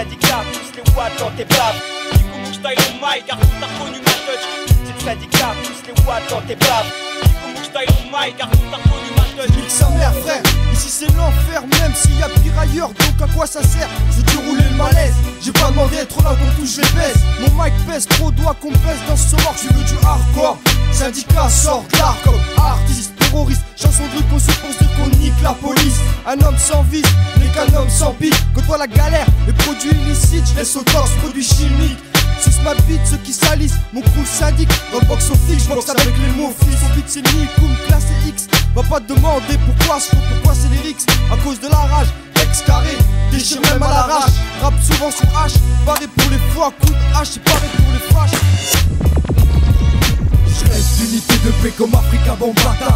syndicat, tous les watts dans tes baves. Du coup, mon style on mic, car tout a connu ma touch. Dis le syndicat, tous les watts dans tes baves. Du coup, mon style on mic, car tout a connu ma touch. Nique sa mère, frère, ici c'est l'enfer, même s'il y a pire ailleurs, donc à quoi ça sert? C'est de rouler le malaise. J'ai pas demandé d'être là, donc tout je les. Mon mic pèse trop, doigt qu'on pèse dans ce mort, je veux du hardcore. Syndicat sort de comme artiste terroriste Chanson de rue qu'on suppose dire qu'on nique la police. Un homme sans vice n'est qu'un homme sans bite Côtoie la galère, les produits illicites Je laisse au torse, produits chimiques. Suce ma bite, ceux qui salissent, mon crew syndic Dans le box office, je avec les mots fils Son beat c'est Nikoum, classe X. Va pas te demander pourquoi je pourquoi c'est les rix À cause de la rage, ex carré, déchire même à l'arrache. Rap souvent sur H, paré pour les fois, coup de hache C'est paré pour les fâches. Je reste d'unité de paix comme Africa Bambata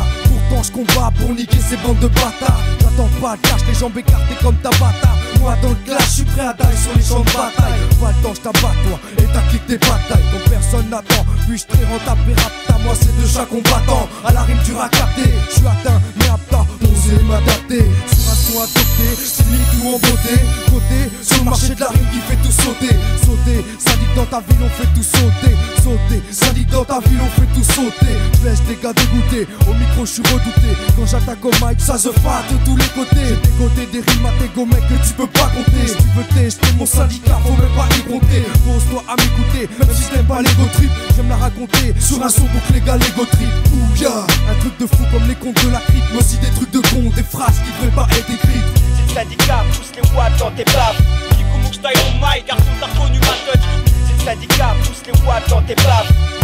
combat pour niquer ces bandes de bâtards. J'attends pas de cash, les jambes écartées comme ta bata. Moi dans le clash, je suis prêt à tailler sur les champs de bataille. Pas le temps, je t'abatte toi et ta clique des batailles. Donc personne n'attend, puis je très rentable et rapta Moi c'est de chaque combattant, à la rime tu capté Je suis atteint mais à oser m'adapter. Sur un son adopté, c'est tout en beauté. Côté, sur le marché de la rime qui fait tout sauter. Sauter, syndic dans ta ville on fait tout sauter. Sauter, syndic ta ville on fait tout sauter. Je laisse les gars dégoûtés, au micro je suis redouté. Quand j'attaque au mic ça se fat de tous les côtés. J'ai dégoté des rimes à tes go mec que tu peux pas compter. Si tu veux tester mon syndicat faut même pas y compter. Pose-toi à m'écouter, même si t'aimes pas l'ego trip. J'aime la raconter sur un son que les gars l'ego trip. Ouya, un truc de fou comme les contes de la crypte Mais aussi des trucs de con, des phrases qui devraient pas être écrites. C'est le syndicat, pousse les watts dans tes baves Nico style au mic, garçon t'as connu ma touch C'est le syndicat, pousse les watts dans tes baves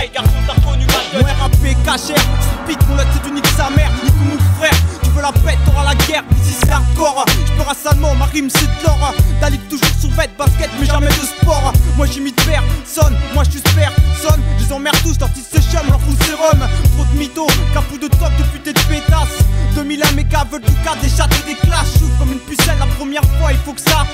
Mic, garçon t'as connu ma touch Ouais, rappé, cachère, speed, mon lot c'est du nique sa mère, Nico mon frère, tu veux la bête, t'auras la guerre, ici c'est hardcore, je peur salement, ma rime c'est de l'or, Dalit toujours sur vête, basket, mais jamais de sport, moi j'imite père, sonne, moi je suis père, sonne, je les emmerde tous, leur c'est chum, leur fou sérum, trop de mythos, capou de top de putain de pétasse, 2001 méga veulent du cas, des chats et des clashs, comme une pucelle la première fois, il faut que ça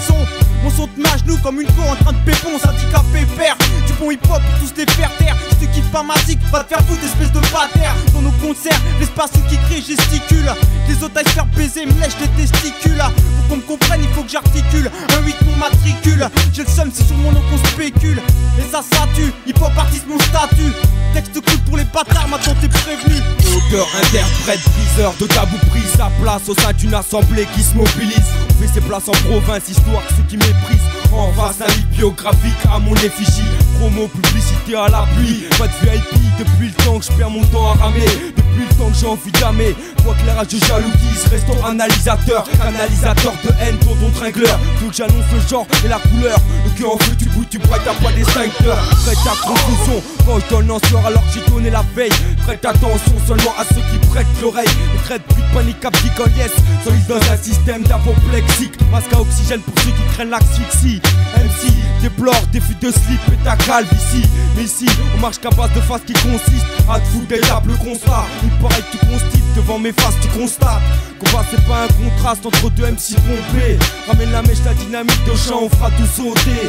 j'suis tes boissons, mon son te mâche nous comme une co en train de pépon, syndicat pépère, du bon hip hop pour tous les faire taire, si tu kiffes pas ma zik, va te faire foutre espèce de bâtard, dans nos concerts, l'espace qui crie, gesticule, les autres aillent faire baiser, me lèche les testicules, pour qu'on me comprenne, il faut que j'articule, un 8 mon matricule, j'ai le seum, c'est sur mon nom qu'on spécule, et ça ça hip hop artiste mon statut, texte cool pour les bâtards, maintenant t'es prévenu. Auteur, interprète, briseur de tabou pris sa place au sein d'une assemblée qui se mobilise. Fait ses places en province, histoire que ceux qui méprisent. En face un livre biographique à mon effigie. Promo, publicité à la pluie. Pas de VIP depuis le temps que je perds mon temps à ramer. Depuis le temps que j'ai envie d'aimer. Quoi que rage de jalousie, restons analysateur. Canalisateur de haine, tonton tringleur. Donc j'annonce le genre et la couleur. Le cœur en feu, tu bouges, tu à pas des 5 heures. Prête à confusion quand je donne en soir alors que j'ai donné la veille. Prête attention seulement à ceux qui prêtent l'oreille. Les traites plus de panique en yes. Solide dans un système d'apoplexique. Masque à oxygène pour ceux qui craignent l'asphyxie. MC déplore des fuites de slip et ta calve ici. Mais ici, on marche qu'à base de phase qui consiste à te foutre des tables constat. Il paraît que tu devant mes faces, tu constates. Combat, c'est pas un contraste entre deux MC pompés. Ramène la mèche, la dynamique de chant, on fera tout sauter.